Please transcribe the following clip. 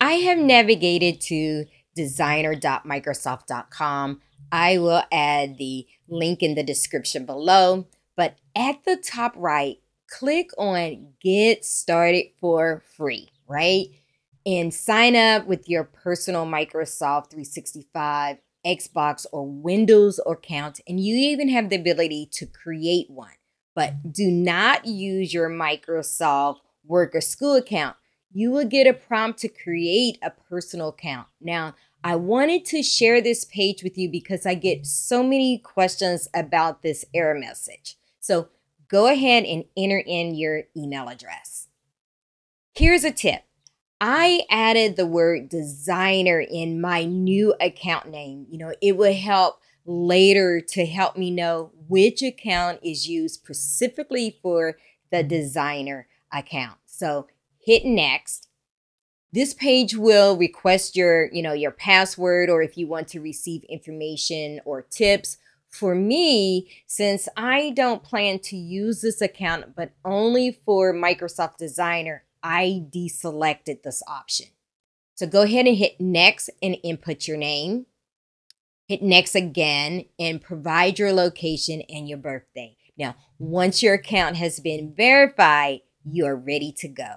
I have navigated to designer.microsoft.com. I will add the link in the description below. But at the top right, click on Get Started for Free, right? And sign up with your personal Microsoft 365, Xbox, or Windows or account. And you even have the ability to create one. But do not use your Microsoft work or school account you will get a prompt to create a personal account. Now, I wanted to share this page with you because I get so many questions about this error message. So go ahead and enter in your email address. Here's a tip. I added the word designer in my new account name. You know, it will help later to help me know which account is used specifically for the designer account. So hit next. This page will request your, you know, your password or if you want to receive information or tips. For me, since I don't plan to use this account but only for Microsoft Designer, I deselected this option. So go ahead and hit next and input your name. Hit next again and provide your location and your birthday. Now, once your account has been verified, you are ready to go.